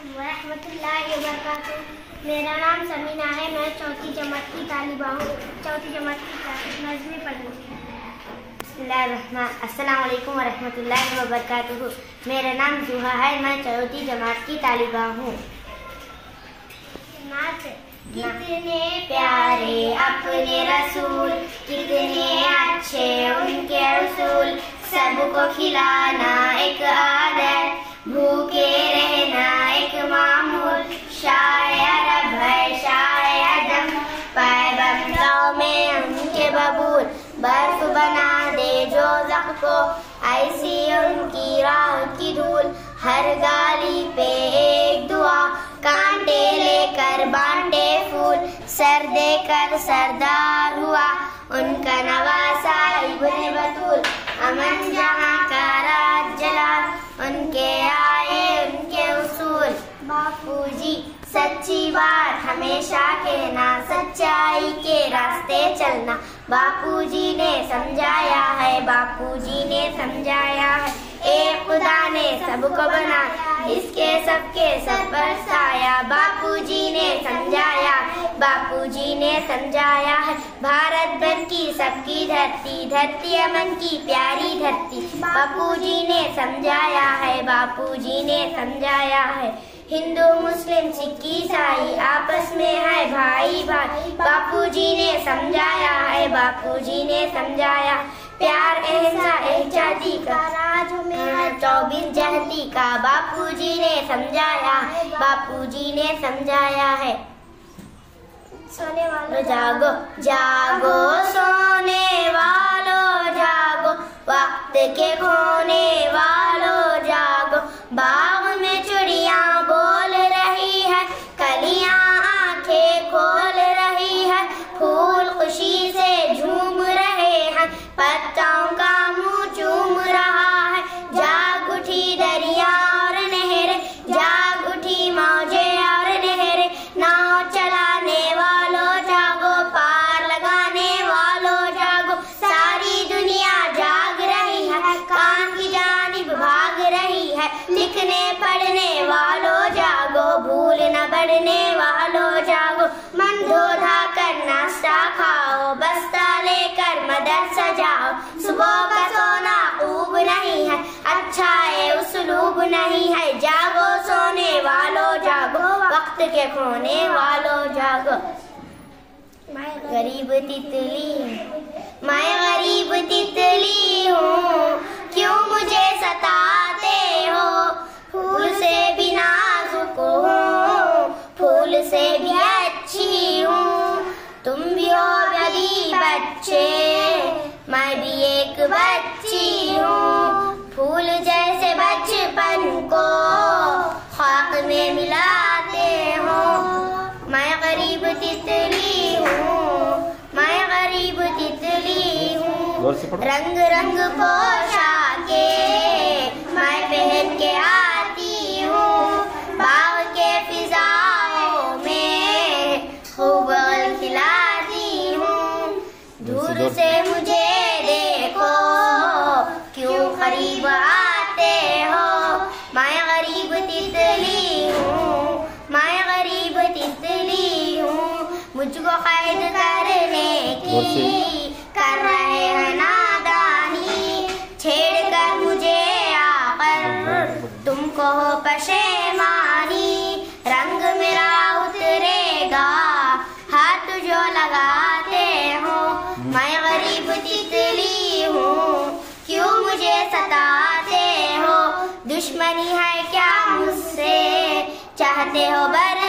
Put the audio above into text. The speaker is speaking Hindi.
वरहमतुल्लाहि मेरा नाम समीना है मैं चौथी जमात की तालिबा हूँ। चौथी जमात की नजमी पढ़ूँगी अस्सलाम वालेकुम वरहमतुल्लाहि वबरकातुहू। मेरा नाम जुहा है मैं चौथी जमात की तालिबा हूँ। कितने प्यारे अपने रसूल कितने अच्छे उनके रसूल। सबको खिलाना एक आदत भूखे रहना जो को ऐसी उनकी राह की धूल, हर गाली पे एक दुआ। कांटे लेकर बांटे फूल, सर देकर सरदार हुआ। उनका नवासा इब्ने बतूल, अमन जहाँ का राज जलाल। उनके आए, उनके उसूल। बापू जी, सच्ची बात, हमेशा कहना, सच्चाई के रास्ते चलना। बापूजी ने समझाया है बापूजी ने समझाया है। एक खुदा ने सबको बना इसके सबके सब पर साया बापूजी ने समझाया बापूजी ने समझाया है। भारत भर की सबकी धरती धरती अमन की प्यारी धरती। बापूजी ने समझाया है बापूजी ने समझाया है। हिंदू मुस्लिम सिख ईसाई आपस में है भाई भाई। बापूजी ने समझाया है बापूजी ने समझाया। प्यार ऐसा एहजादी का राज में है चौबीस जहती का बापूजी ने समझाया बापूजी ने समझाया है। सोने वालों जागो जागो सोने वालों जागो। वक्त के खोने वालों लेकर मदरसा जाओ सुबह का सोना खूब नहीं है अच्छा है उसलूब नहीं है जागो सोने वालों जागो वक्त के खोने वालों जागो मैं गरीब तितली मैं गरीब तितली हूँ क्यों मुझे सताते हो फूल से भी नाजुक हूँ फूल से भी अच्छी बच्ची हूँ। फूल जैसे बचपन को खाक में मिलाते हो। मैं गरीब तितली हूँ। मैं गरीब तितली हूँ। रंग रंग पोशाके मैं पहन के आती मुझको कैद करने की कर रहे हैं नादानी। छेड़ कर मुझे आकर तुमको हो पशेमानी। रंग मेरा उतरेगा हाथ जो लगाते हो। मैं गरीब तितली हूँ क्यों मुझे सताते हो? दुश्मनी है क्या मुझसे? चाहते हो बर